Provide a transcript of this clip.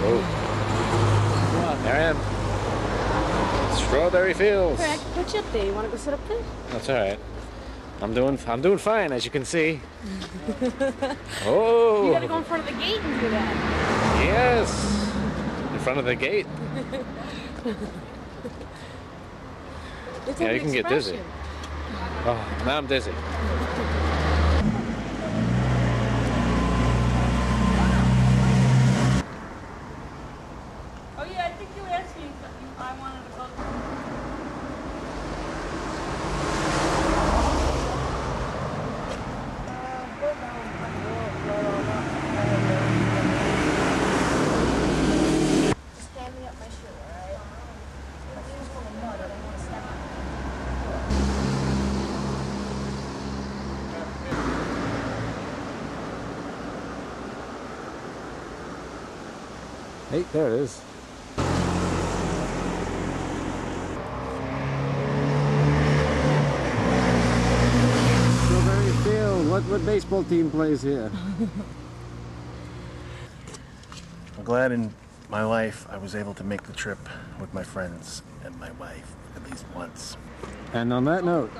There I am. Strawberry fields. Craig, put you up there. You want to go sit up there? That's all right. I'm doing I'm doing fine, as you can see. oh. You gotta go in front of the gate and do that. Yes. In front of the gate. yeah, you can get dizzy. Oh, now I'm dizzy. think you asked me if I wanted to go. Stand me up my shoe, alright? My shoe's full of mud. I don't want to step on it. Hey, there it is. Strawberry Field. What what baseball team plays here? I'm glad in my life I was able to make the trip with my friends and my wife at least once. And on that note,